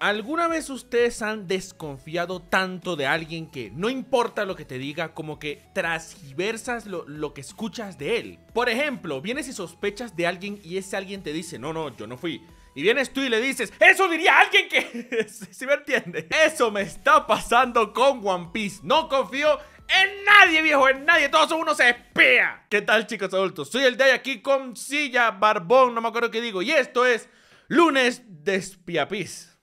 ¿alguna vez ustedes han desconfiado tanto de alguien que no importa lo que te diga, como que transversas lo, que escuchas de él? Por ejemplo, vienes y sospechas de alguien y ese alguien te dice, no, no, yo no fui. Y vienes tú y le dices, eso diría alguien que... ¿Sí me entiende? Eso me está pasando con One Piece. No confío en nadie, viejo, en nadie. Todos son unos espías. ¿Qué tal, chicos adultos? Soy el de aquí con silla, barbón, no me acuerdo qué digo. Y esto es Lunes de.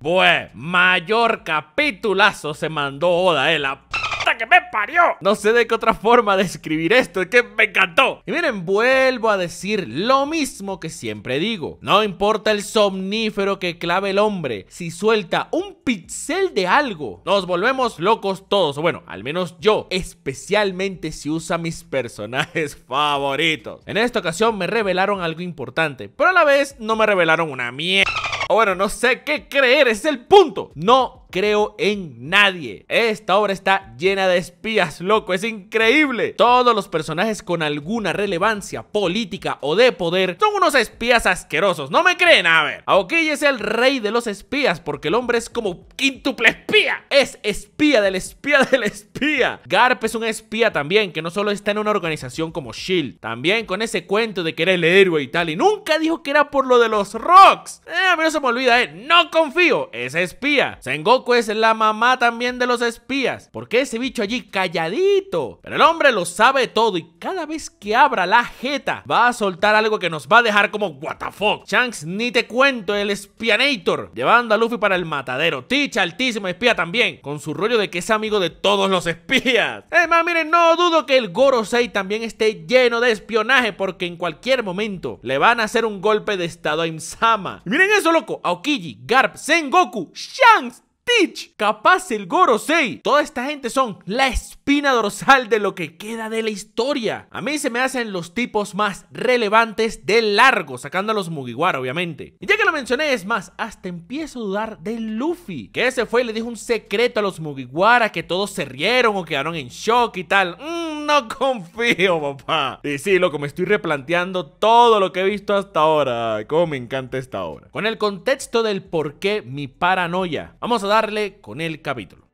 Bue, mayor capitulazo se mandó Oda, eh, la que me parió. No sé de qué otra forma de escribir esto, es que me encantó. Y miren, vuelvo a decir lo mismo que siempre digo. No importa el somnífero que clave el hombre, si suelta un pixel de algo, nos volvemos locos todos. Bueno, al menos yo, especialmente si usa mis personajes favoritos. En esta ocasión me revelaron algo importante, pero a la vez no me revelaron una mierda. O bueno, no sé qué creer, es el punto. No creo en nadie. Esta obra está llena de espías, loco, es increíble. Todos los personajes con alguna relevancia política o de poder son unos espías asquerosos. ¿No me creen? A ver, Aokiji es el rey de los espías porque el hombre es como quíntuple espía. Es espía del espía del espía. Garp es un espía también que no solo está en una organización como SHIELD, también con ese cuento de que era el héroe y tal. Y nunca dijo que era por lo de los rocks. A mí no se me olvida, eh. No confío. Es espía. Sengoku es la mamá también de los espías. porque ese bicho allí calladito? Pero el hombre lo sabe todo y cada vez que abra la jeta va a soltar algo que nos va a dejar como what the. Shanks, ni te cuento, el espianator, llevando a Luffy para el matadero. Teach, altísimo espía también, con su rollo de que es amigo de todos los espías. Es más, miren, no dudo que el Gorosei también esté lleno de espionaje porque en cualquier momento le van a hacer un golpe de estado a Imsama. miren eso, loco. Aokiji, Garp, Sengoku, Shanks, capaz el Gorosei. Toda esta gente son la espina dorsal de lo que queda de la historia. A mí se me hacen los tipos más relevantes de largo, sacando a los Mugiwara, obviamente. Y ya que lo mencioné, es más, hasta empiezo a dudar de Luffy, que ese fue y le dijo un secreto a los Mugiwara, que todos se rieron o quedaron en shock y tal. Mm, no confío, papá. Y sí, loco, me estoy replanteando todo lo que he visto hasta ahora. Cómo me encanta esta obra. Con el contexto del por qué mi paranoia. Vamos a darle con el capítulo.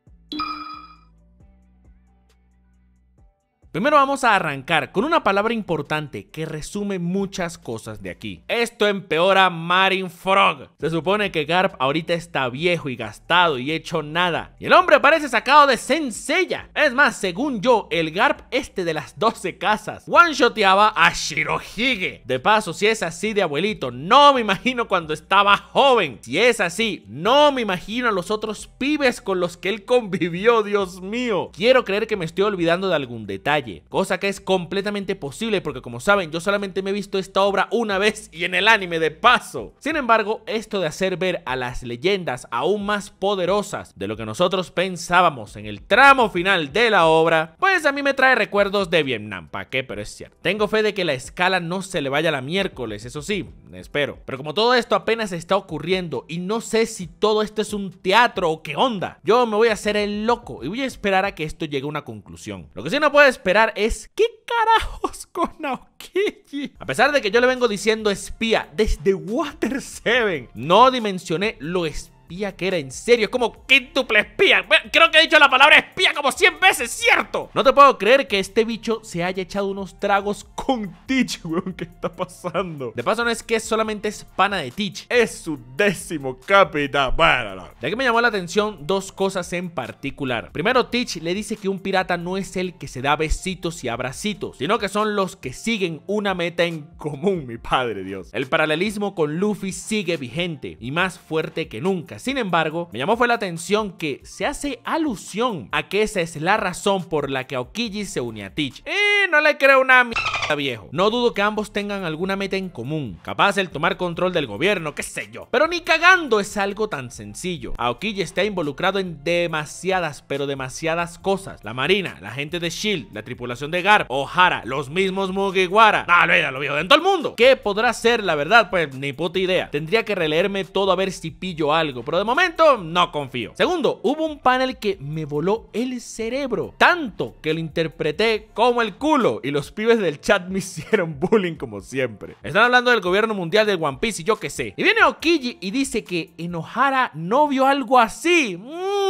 Primero vamos a arrancar con una palabra importante que resume muchas cosas de aquí. Esto empeora Marin Frog. Se supone que Garp ahorita está viejo y gastado y hecho nada. Y el hombre parece sacado de Senseiya. Es más, según yo, el Garp este de las 12 casas one-shoteaba a Shirohige. De paso, si es así de abuelito, no me imagino cuando estaba joven. Si es así, no me imagino a los otros pibes con los que él convivió, Dios mío. Quiero creer que me estoy olvidando de algún detalle cosa que es completamente posible porque como saben yo solamente me he visto esta obra una vez y en el anime de paso. Sin embargo, esto de hacer ver a las leyendas aún más poderosas de lo que nosotros pensábamos en el tramo final de la obra, pues a mí me trae recuerdos de Vietnam, ¿pa' qué? Pero es cierto. Tengo fe de que la escala no se le vaya a la miércoles, eso sí, espero. Pero como todo esto apenas está ocurriendo y no sé si todo esto es un teatro o qué onda, yo me voy a hacer el loco y voy a esperar a que esto llegue a una conclusión. Lo que sí no puedo esperar es ¿qué carajos con Aokiji? A pesar de que yo le vengo diciendo espía desde Water 7, no dimensioné lo espía espía que era, en serio, es como quíntuple espía. Creo que he dicho la palabra espía como 100 veces, ¿cierto? No te puedo creer que este bicho se haya echado unos tragos con Teach, weón. ¿Qué está pasando? De paso, no es que solamente es pana de Teach, es su décimo capitán. Bueno, Ya que me llamó la atención dos cosas en particular. Primero, Teach le dice que un pirata no es el que se da besitos y abracitos, sino que son los que siguen una meta en común, mi padre Dios. El paralelismo con Luffy sigue vigente y más fuerte que nunca sin embargo, me llamó fue la atención que se hace alusión a que esa es la razón por la que Aokiji se une a Teach. Y no le creo una mierda viejo. No dudo que ambos tengan alguna meta en común, capaz el tomar control del gobierno, qué sé yo. Pero ni cagando es algo tan sencillo. Aokiji está involucrado en demasiadas, pero demasiadas cosas. La marina, la gente de SHIELD, la tripulación de Garp, Ohara, los mismos Mugiwara. No, lo viejo, en todo el mundo. ¿Qué podrá ser, la verdad? Pues ni puta idea. Tendría que releerme todo a ver si pillo algo pero de momento no confío. Segundo, hubo un panel que me voló el cerebro, tanto que lo interpreté como el culo y los pibes del chat me hicieron bullying como siempre. Están hablando del gobierno mundial del One Piece y yo qué sé. Y viene Okiji y dice que Enohara no vio algo así. Mmm,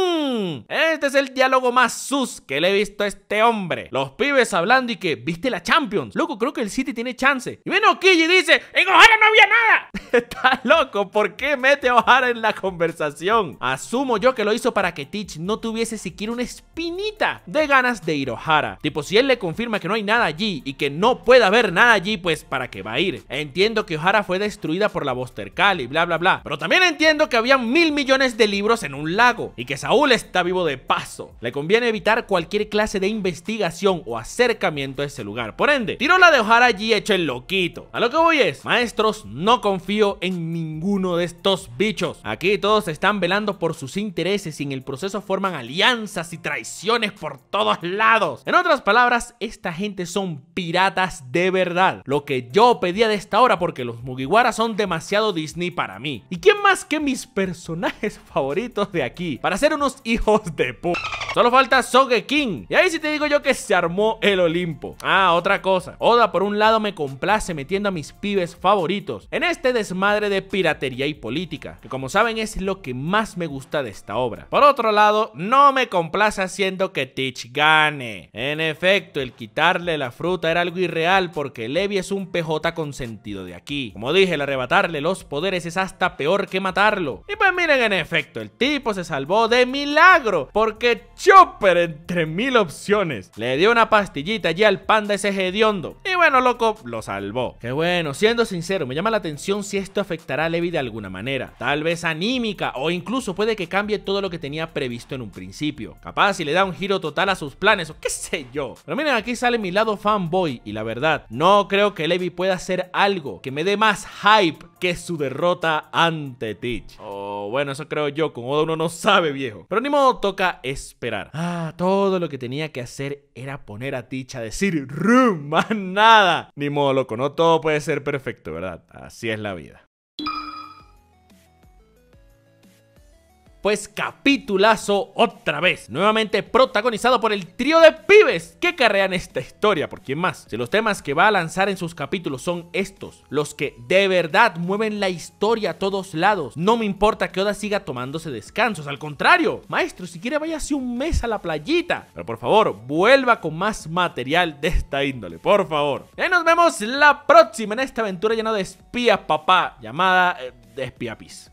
este es el diálogo más sus que le he visto a este hombre. Los pibes hablando y que, ¿viste la Champions? Loco, creo que el City tiene chance. Y viene Okiji y dice, en Ohara no había nada. Está loco, ¿por qué mete a Ohara en la conversación? Asumo yo que lo hizo para que Teach no tuviese siquiera una espinita de ganas de ir a Ohara. Tipo, si él le confirma que no hay nada allí y que no puede haber nada allí, pues ¿para qué va a ir? Entiendo que Ohara fue destruida por la Buster y bla bla bla. Pero también entiendo que había mil millones de libros en un lago y que Saúl está vivo de paso. Le conviene evitar cualquier clase de investigación o acercamiento a ese lugar. Por ende, tiró la de Ohara allí hecho el loquito. A lo que voy es, maestros, no confío en ninguno de estos bichos. Aquí todos están velando por sus intereses y en el proceso forman alianzas y traiciones por todos lados. En otras palabras, esta gente son piratas de verdad. Lo que yo pedía de esta hora porque los Mugiwara son demasiado Disney para mí. ¿Y quién más que mis personajes favoritos de aquí? Para ser unos hijos de p... Solo falta Sogeking. Y ahí sí te digo yo que se armó el Olimpo. Ah, otra cosa. Oda por un lado me complace metiendo a mis pibes favoritos en este desmadre de piratería y política, que como saben es lo que más me gusta de esta obra. Por otro lado, no me complace haciendo que Teach gane. En efecto, el quitarle la fruta era algo irreal porque Levi es un PJ con sentido de aquí. Como dije, el arrebatarle los poderes es hasta peor que matarlo. Y pues miren, en efecto, el tipo se salvó de milagro porque Chopper entre mil opciones. Le dio una pastillita allí al panda ese hediondo. Y bueno, loco, lo salvó. Que bueno, siendo sincero, me llama la atención si esto afectará a Levi de alguna manera. Tal vez anímica o incluso puede que cambie todo lo que tenía previsto en un principio. Capaz si le da un giro total a sus planes o qué sé yo. Pero miren, aquí sale mi lado fanboy y la verdad, no creo que Levi pueda hacer algo que me dé más hype que su derrota ante Teach. Oh, bueno, eso creo yo, con Oda uno no sabe, viejo. Pero ni modo, toca esperar. Ah, todo lo que tenía que hacer era poner a Teach a decir rum, más nada. Ni modo, loco, no todo puede ser perfecto, ¿verdad? Así es la vida. Pues capitulazo otra vez, nuevamente protagonizado por el trío de pibes que carrean esta historia, por quién más. Si los temas que va a lanzar en sus capítulos son estos, los que de verdad mueven la historia a todos lados, no me importa que Oda siga tomándose descansos, al contrario, maestro, si quiere vaya hace un mes a la playita, pero por favor, vuelva con más material de esta índole, por favor. Y nos vemos la próxima en esta aventura llena de espías, papá, llamada eh, de espiapis.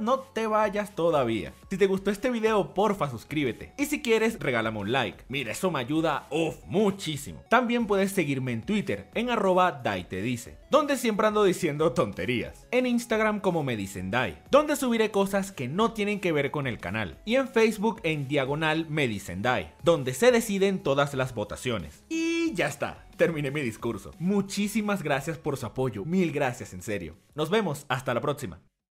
No te vayas todavía. Si te gustó este video, porfa suscríbete. Y si quieres, regálame un like. Mira, eso me ayuda, muchísimo. También puedes seguirme en Twitter, en arroba dice donde siempre ando diciendo tonterías. En Instagram como me dicen Dai, donde subiré cosas que no tienen que ver con el canal. Y en Facebook en diagonal me dicen Dai, donde se deciden todas las votaciones. Y ya está terminé mi discurso. Muchísimas gracias por su apoyo, mil gracias en serio. Nos vemos, hasta la próxima.